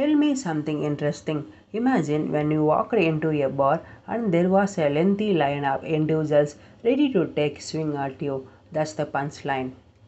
Tell me something interesting. Imagine when you walked into a bar and there was a lengthy line of individuals ready to take swing at you. That's the punchline.